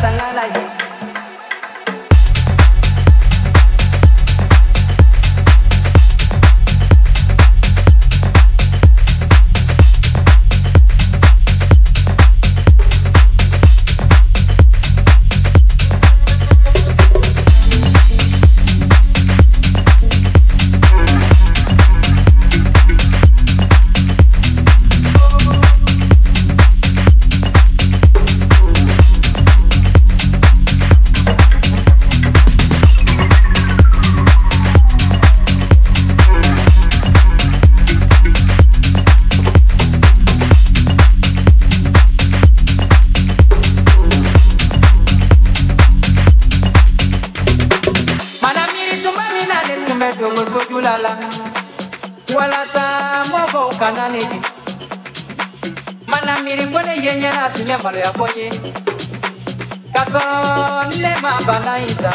sangala ye ne tun bɛ dogo sojula la walasa mɔgɔw kana ne di mana miiri ko ne ye ɲɛna tun ye maloya ko ye ka sɔrɔ ne ma bana in sa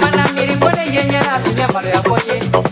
mana miiri ko ne ye ɲɛna